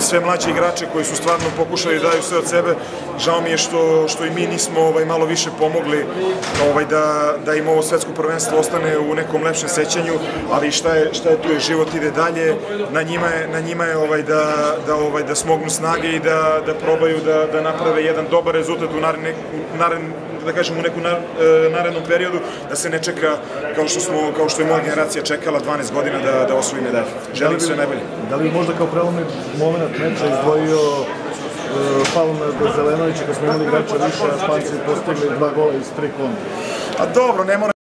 sve mlađe igrače koji su stvarno pokušali da daju sve od sebe. Žao mi je što, što i mi nismo ovaj, malo više pomogli ovaj, da, da im ovo svetsko prvenstvo ostane u nekom lepšem sećanju, ali šta je, šta je tu je, život ide dalje, na njima je, na njima je ovaj, da, da, ovaj, da smognu snage i da, da probaju da, da naprave jedan dobar rezultat u naredne, naredne da kažem u na, e, narednom periodu da se ne čeka kao što smo kao što je moja generacija čekala 12 godina da da osvoji medalju. Želim da sve najbolje. Da li možda kao prelomni moment meča izdvojio uh, faul na Zelenovića kad smo imali igrača više, a Španci postigli dva gola iz tri kontra? A dobro, ne mora